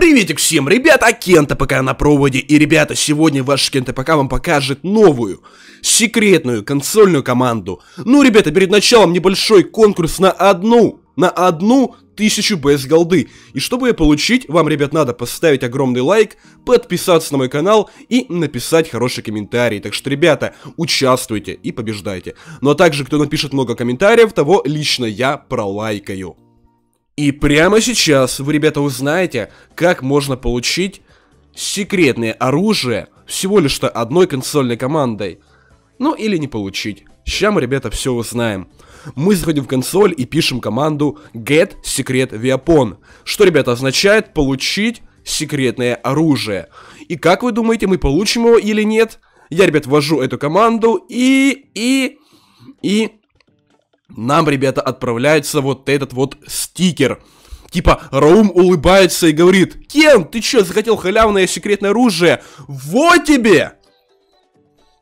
Приветик всем, ребята, Кента пока на проводе. И, ребята, сегодня ваш Кента пока вам покажет новую, секретную консольную команду. Ну, ребята, перед началом небольшой конкурс на одну, на одну тысячу без голды. И чтобы ее получить, вам, ребят, надо поставить огромный лайк, подписаться на мой канал и написать хороший комментарий. Так что, ребята, участвуйте и побеждайте. Ну а также, кто напишет много комментариев, того лично я пролайкаю. И прямо сейчас вы, ребята, узнаете, как можно получить секретное оружие всего лишь-то одной консольной командой. Ну или не получить. Сейчас мы, ребята, все узнаем. Мы заходим в консоль и пишем команду get secret weapon. Что, ребята, означает получить секретное оружие. И как вы думаете, мы получим его или нет? Я, ребят, ввожу эту команду и... и... и... Нам, ребята, отправляется вот этот вот стикер. Типа, Раум улыбается и говорит, Кен, ты чё, захотел халявное секретное оружие? Вот тебе!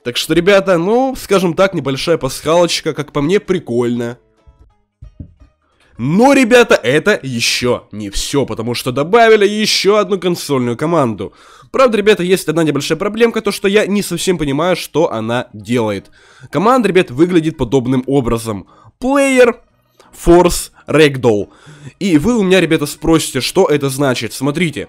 Так что, ребята, ну, скажем так, небольшая пасхалочка, как по мне, прикольно. Но, ребята, это еще не все, потому что добавили еще одну консольную команду. Правда, ребята, есть одна небольшая проблемка, то что я не совсем понимаю, что она делает. Команда, ребят, выглядит подобным образом. Player, Force, Ragdoll. И вы у меня, ребята, спросите, что это значит. Смотрите.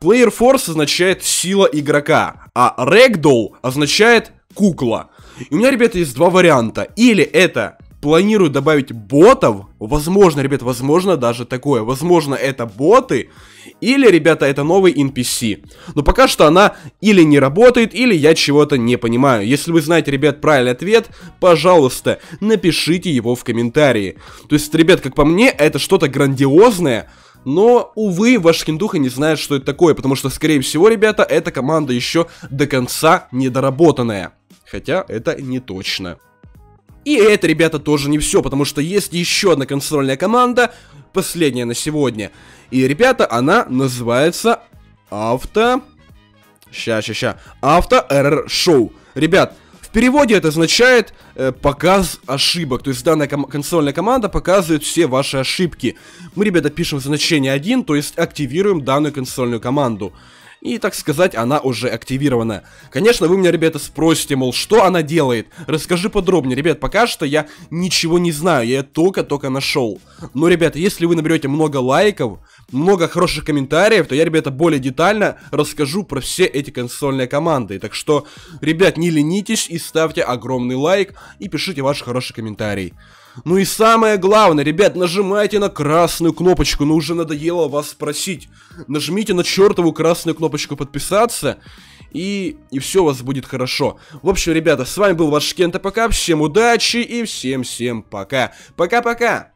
Player Force означает сила игрока, а Ragdoll означает кукла. И у меня, ребята, есть два варианта. Или это планирую добавить ботов. Возможно, ребят, возможно даже такое. Возможно, это боты. Или, ребята, это новый NPC. Но пока что она или не работает, или я чего-то не понимаю. Если вы знаете, ребят, правильный ответ, пожалуйста, напишите его в комментарии. То есть, ребят, как по мне, это что-то грандиозное. Но, увы, ваш киндуха не знает, что это такое, потому что, скорее всего, ребята, эта команда еще до конца недоработанная. Хотя это не точно. И это, ребята, тоже не все, потому что есть еще одна консольная команда, последняя на сегодня. И, ребята, она называется Авто... Ща, ща, ща. Авто Error Show. Ребят, в переводе это означает э, показ ошибок. То есть данная ком консольная команда показывает все ваши ошибки. Мы, ребята, пишем значение 1, то есть активируем данную консольную команду. И, так сказать, она уже активирована. Конечно, вы меня, ребята, спросите, мол, что она делает? Расскажи подробнее. Ребят, пока что я ничего не знаю, я только-только нашел. Но, ребята, если вы наберете много лайков, много хороших комментариев, то я, ребята, более детально расскажу про все эти консольные команды. Так что, ребят, не ленитесь и ставьте огромный лайк и пишите ваши хорошие комментарии. Ну и самое главное, ребят, нажимайте на красную кнопочку, ну уже надоело вас спросить. Нажмите на чертову красную кнопочку подписаться, и, и все у вас будет хорошо. В общем, ребята, с вами был ваш Кента Пока, всем удачи и всем-всем пока. Пока-пока!